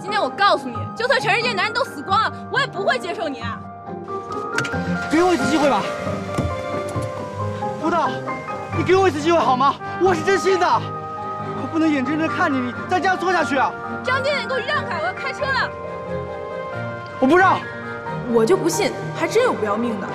今天我告诉你，就算全世界男人都死光了，我也不会接受你。给我一次机会吧，葡萄，你给我一次机会好吗？我是真心的，我不能眼睁睁看着你再这样做下去啊！张经理，你给我让开，我要开车了。我不让，我就不信，还真有不要命的。